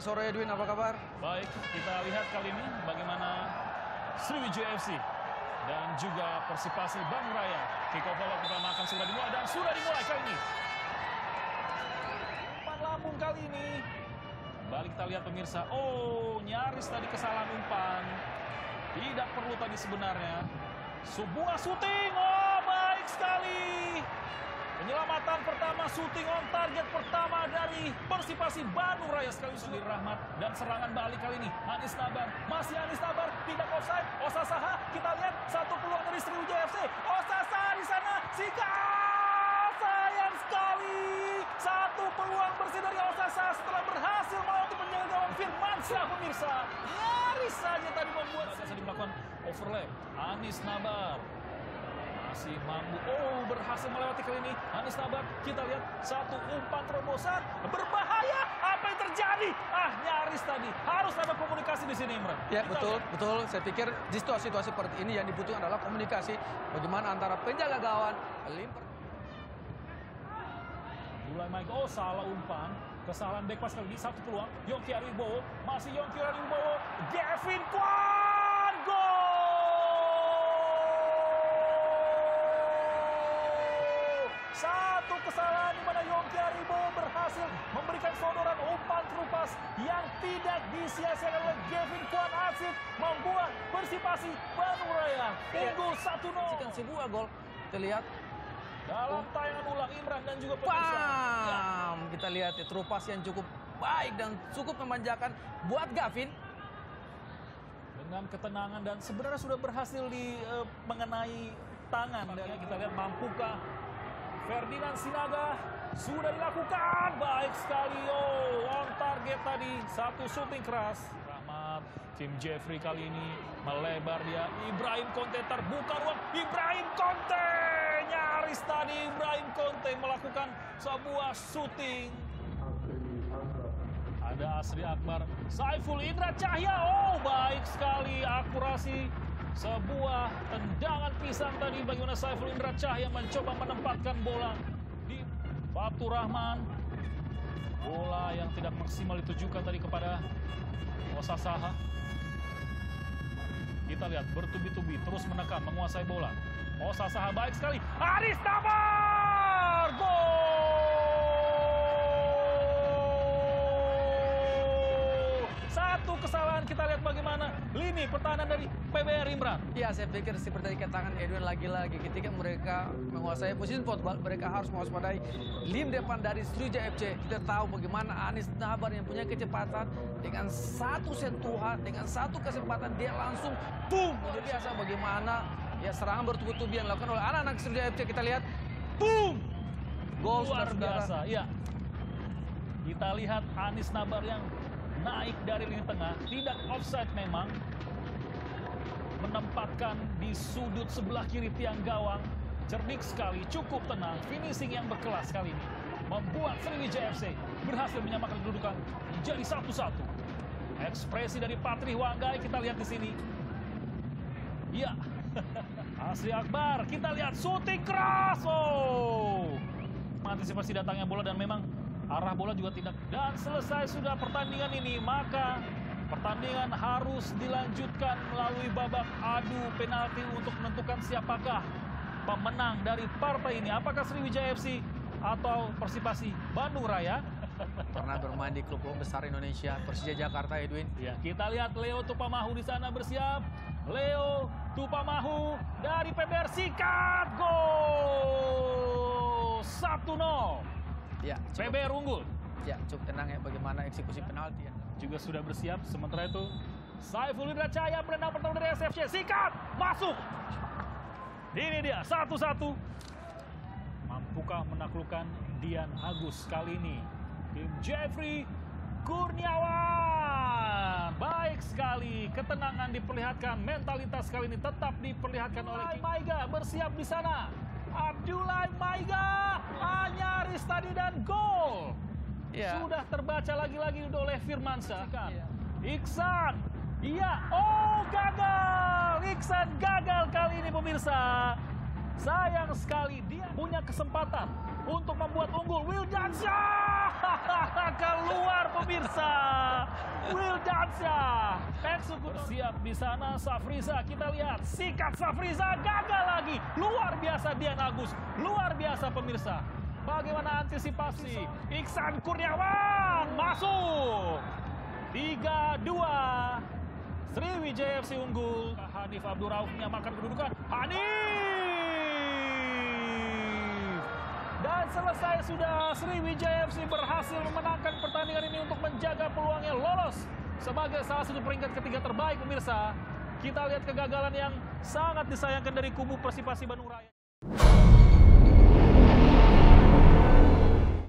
Selamat sore Edwin, apa kabar? Baik, kita lihat kali ini bagaimana Sriwijaya FC dan juga Persipasi Bang Raya. Kick off babak pertama akan dimulai dan sudah dimulai kali ini. Umpan lambung kali ini. Balik kita lihat pemirsa. Oh, nyaris tadi kesalahan umpan. Tidak perlu tadi sebenarnya. Sebuah syuting. Oh, baik sekali. Penyelamatan pertama, syuting on target pertama dari Persipasi Bandung Raya sekali Sudir Rahmat dan serangan balik kali ini. Anis Nabar masih Anis Nabar tidak offside. Osasaha kita lihat satu peluang dari Sriwijaya FC Osasaha di sana Sika sayang sekali. Satu peluang bersih dari Osasaha setelah berhasil melawan penjaga gawang Firmansyah pemirsa. Nyaris saja tadi membuat Sasa melakukan overlap Anis Nabar masih mampu. Oh, berhasil melewati kali ini. Anis Nabar, kita lihat satu umpan terobosan. Berbahaya. Apa yang terjadi? Ah, nyaris tadi. Harus ada komunikasi di sini, Imran. Ya, Kita betul, lihat. betul. Saya pikir di situasi-situasi seperti ini yang dibutuhkan adalah komunikasi. Bagaimana antara penjaga gawang, limper. Mulai main. Oh, salah umpan. Kesalahan back pass kali ini. Satu peluang. Yongki Aribowo. Masih Yongki Aribowo. Gavin Kwan. Kesalahan di mana Yongki Aribowo berhasil memberikan sodoran umpan terupas yang tidak disia-siakan oleh Gavin Kwan Asif membuat Persipasi Bandung Raya unggul 1-0 Saksikan sebuah gol. Kita lihat, dalam tayangan ulang Imran dan juga pemirsa. Bam! Kita lihat ya, terupas yang cukup baik dan cukup memanjakan buat Gavin. dengan ketenangan dan sebenarnya sudah berhasil di eh, mengenai tangan dan kita lihat mampukah Ferdinand Sinaga sudah dilakukan. Baik sekali. Oh on target tadi. Satu shooting keras. Rahmat tim Jeffrey kali ini melebar dia. Ibrahim Conte terbuka ruang. Ibrahim Conte! Nyaris tadi Ibrahim Conte melakukan sebuah shooting. Ada Asri Akbar, Saiful Indra Cahya. Oh, baik sekali. Akurasi sebuah tendangan pisang tadi bagaimana Saiful Indra Cahya mencoba menempatkan bola di Fatur Rahman. Bola yang tidak maksimal ditujukan tadi kepada Osasaha. Kita lihat bertubi-tubi terus menekan menguasai bola. Osasaha baik sekali. Aris Tabar! Gol! Satu kesalahan kita lihat bagaimana lini pertahanan dari PBR Imran. Ya, saya pikir seperti katakan Edwin lagi-lagi ketika mereka menguasai posisi football, mereka harus mewaspadai lim depan dari Sriwijaya FC. Kita tahu bagaimana Anis Nabar yang punya kecepatan dengan satu sentuhan, dengan satu kesempatan dia langsung boom. Luar biasa bagaimana ya serangan bertubi-tubi yang dilakukan oleh anak-anak Sriwijaya FC. Kita lihat boom. Gol Luar biasa, ya. Kita lihat Anis Nabar yang naik dari lini tengah, tidak offside memang. Menempatkan di sudut sebelah kiri tiang gawang. Cerdik sekali, cukup tenang, finishing yang berkelas kali ini. Membuat Sriwijaya FC berhasil menyamakan kedudukan menjadi satu-satu. Ekspresi dari Patri Wanggai kita lihat di sini. Ya, Asri Akbar, kita lihat syuting keras. Oh, datangnya bola dan memang arah bola juga tidak. Dan selesai sudah pertandingan ini, maka pertandingan harus dilanjutkan melalui babak adu penalti untuk menentukan siapakah pemenang dari partai ini. Apakah Sriwijaya FC atau Persipasi Bandung Raya? Pernah bermain di klub-klub besar Indonesia, Persija Jakarta, Edwin. Ya, kita lihat Leo Tupamahu di sana bersiap. Leo Tupamahu dari PBR sikat gol 1-0. Ya, cukup, PBR unggul. ya, cukup tenang ya bagaimana eksekusi penalti ya. Juga sudah bersiap. Sementara itu Saiful Indra Cahaya penendang pertama dari SFC sikat masuk. Ini dia satu-satu. Mampukah menaklukkan Dian Agus kali ini? Tim Jeffrey Kurniawan. Baik sekali. Ketenangan diperlihatkan. Mentalitas kali ini tetap diperlihatkan oleh Maiga. Bersiap di sana. Abdullah Maiga. Nyaris tadi dan gol. Ya. Sudah terbaca lagi-lagi oleh Firmansyah. Iya. Iksan. Iya. Oh, gagal. Iksan gagal kali ini pemirsa. Sayang sekali dia punya kesempatan untuk membuat unggul. Wildansyah keluar pemirsa. Wildansyah eksekutor siap di sana Safriza. Kita lihat sikat Safriza gagal lagi. Luar biasa Dian Agus. Luar biasa pemirsa. Bagaimana antisipasi? Iksan Kurniawan masuk. 3-2 Sriwijaya FC unggul. Hanif Abdul Rauf menyamakan kedudukan. Hanif dan selesai sudah Sriwijaya FC berhasil memenangkan pertandingan ini untuk menjaga peluangnya lolos sebagai salah satu peringkat ketiga terbaik pemirsa. Kita lihat kegagalan yang sangat disayangkan dari kubu Persipasi Bandung Raya.